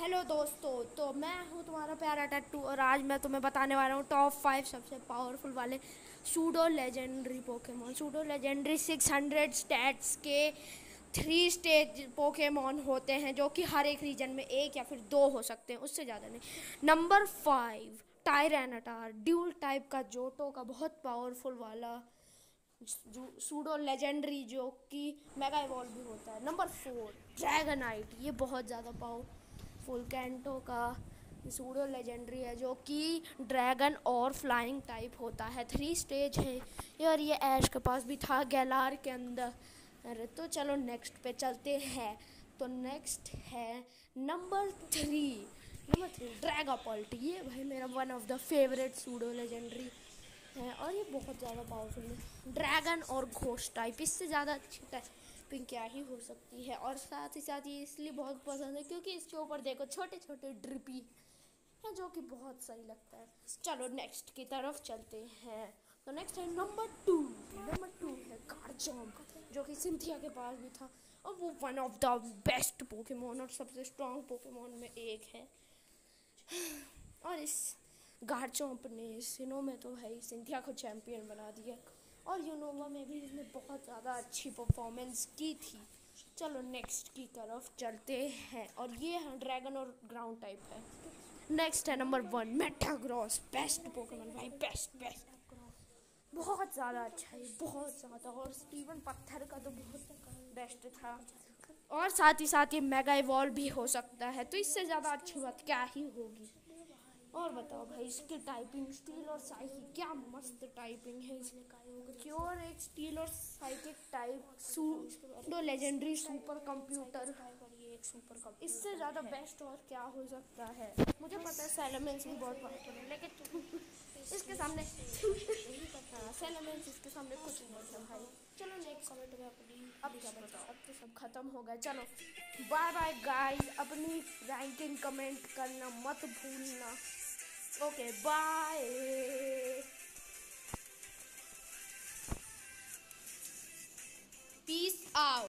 Hello दोस्तों तो मैं हूँ तुम्हारा प्यारा टट्टू और आज मैं तुम्हें बताने वाला हूँ टॉप फाइव सबसे पावरफुल वाले pseudo legendary Pokemon pseudo legendary six hundred stats के थ्री स्टेज पोकेमोन होते हैं जो कि हर एक रीजन में एक या फिर दो हो सकते हैं, उससे ज़्यादा नहीं। Number five Tyranitar dual type का जोटो का बहुत पावरफुल वाला सूडो लेजेंडरी जो कि मेगा इवॉल्व भी होता है। नंबर फोर ड्रैगनाइट ये बहुत ज़्यादा पावरफुल कैंटो का सूडो लेजेंडरी है, जो कि ड्रैगन और फ्लाइंग टाइप होता है। थ्री स्टेज है। और ये ऐश के पास भी था, गैलार के अंदर। तो चलो नेक्स्ट पे चलते हैं। तो नेक्स्ट है number three number three Dragapult ये भाई मेरा one of the favourite pseudo legendary है। और ये बहुत ज़्यादा पावरफुल है। ड्रैगन और घोष टाइप इससे ज़्यादा अच्छी टाइपिंग क्या ही हो सकती है। और साथ ही साथ ये इसलिए बहुत पसंद है क्योंकि इसके ऊपर देखो छोटे छोटे ड्रिपी है जो कि बहुत सही लगता है। चलो नेक्स्ट की तरफ़ चलते हैं। तो नेक्स्ट है नंबर टू नंबर टू है कारचॉम जो कि सिंथिया के पास भी था। और वो one of the best Pokemon और सबसे स्ट्रॉन्ग पोकेमोन में एक है। और इस गार्चोंप ने सिनो में तो भाई सिंथिया को चैम्पियन बना दिया। और यूनोवा में भी इसने बहुत ज़्यादा अच्छी परफॉर्मेंस की थी। चलो नेक्स्ट की तरफ़ चलते हैं। और ये है ड्रैगन और ग्राउंड टाइप है। नेक्स्ट है number one Metagross best Pokemon भाई बेस्ट बेस्ट बहुत ज़्यादा अच्छा है, बहुत ज़्यादा। और स्टीवन पत्थर का तो बहुत बेस्ट था। और साथ ही साथ ये मेगा इवॉल्व भी हो सकता है। तो इससे ज़्यादा अच्छी बात क्या ही होगी। और बताओ भाई इसकी टाइपिंग स्टील और साइकिक क्या मस्त टाइपिंग है क्योर एक स्टील और साइकिक टाइप दो लेजेंडरी सुपर कंप्यूटर इससे ज़्यादा बेस्ट और क्या हो सकता है? मुझे पता है सेलेमेंस भी बहुत पावरफुल है लेकिन इसके सामने सेलेमेंस हाँ, इसके सामने कुछ नहीं है भाई। चलो नेक्स्ट कमेंट में अपनी अब क्या बताओ अब तो सब खत्म हो गया चलो बाय बाय गाइस अपनी रैंकिंग कमेंट करना मत भूलना ओके bye.